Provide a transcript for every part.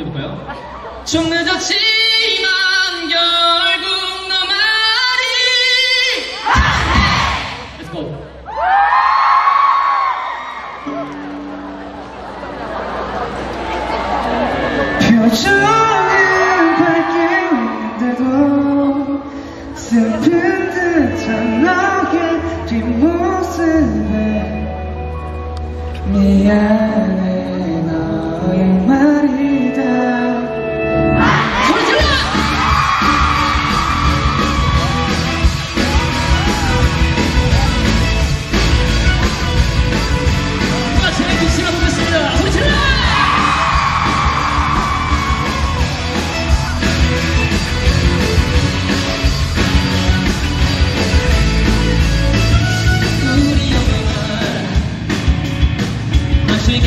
한번 해볼까요? 좀 늦었지만 결국 너 말이 Let's go 표정을 밝기는데도 슬픈 듯한 너의 뒷모습에 미안해 너의 말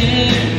Yeah.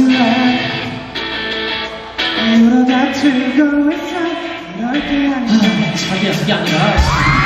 tonight You don't have to go inside 아, 자기야 그게 아니라